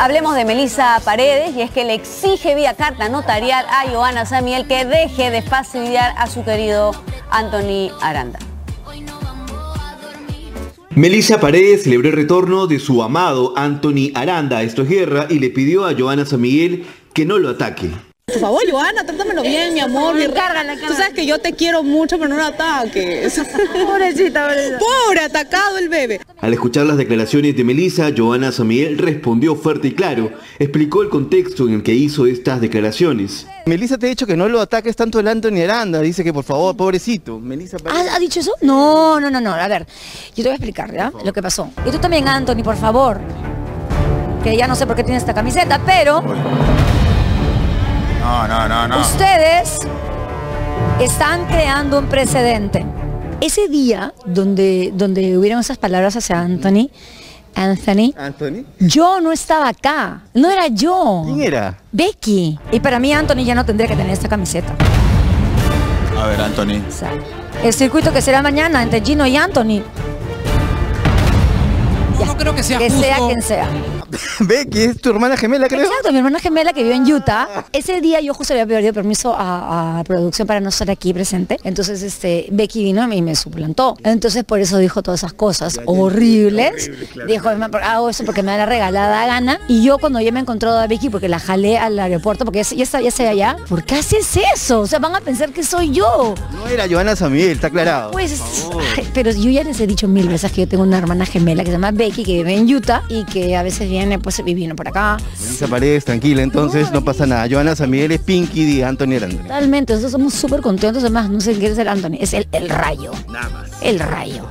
Hablemos de Melisa Paredes y es que le exige vía carta notarial a Joana Samiel que deje de fastidiar a su querido Anthony Aranda. Melissa Paredes celebró el retorno de su amado Anthony Aranda a Esto es Guerra y le pidió a Joana San Miguel que no lo ataque. Por favor, Joana, trátamelo bien, mi amor. Mi Cárgala, cárgala. Tú sabes que yo te quiero mucho, pero no lo ataques. Pobrecita, pobrecita. Atacado el bebé. Al escuchar las declaraciones de Melissa, Joana San Miguel respondió fuerte y claro. Explicó el contexto en el que hizo estas declaraciones. Melissa te ha dicho que no lo ataques tanto el Anthony Aranda. Dice que por favor, pobrecito. Melissa ¿Ha, ha dicho eso? No, no, no, no. A ver, yo te voy a explicar, ¿ya? Lo que pasó. Y tú también, Anthony, por favor. Que ya no sé por qué tienes esta camiseta, pero No, no, no, no. ustedes están creando un precedente. Ese día donde, donde hubieron esas palabras hacia Anthony, Anthony, Anthony. yo no estaba acá. No era yo. ¿Quién era? Becky. Y para mí Anthony ya no tendría que tener esta camiseta. A ver, Anthony. O sea, el circuito que será mañana entre Gino y Anthony, creo que sea que justo. sea quien sea. Becky, es tu hermana gemela, creo. Exacto, mi hermana gemela que vive en Utah. Ese día yo justo le había pedido permiso a, a producción para no estar aquí presente. Entonces este Becky vino y me suplantó. Entonces por eso dijo todas esas cosas horribles. Dijo, hago eso porque me da la regalada gana. Y yo cuando ya me encontró a Becky, porque la jalé al aeropuerto, porque ya, ya está, ya está allá, ¿por qué haces eso? O sea, van a pensar que soy yo. No era Joana San Miguel, está aclarado. Pues, ay, pero yo ya les he dicho mil veces que yo tengo una hermana gemela que se llama Becky, que vive en Utah y que a veces viene, pues, y vino por acá. Melissa Paredes, tranquila, entonces no pasa nada. Joana San Miguel es Pinky de Anthony Aranda. Totalmente, nosotros somos súper contentos, además, no sé quién es el Anthony, es el, el rayo. Nada más. El rayo.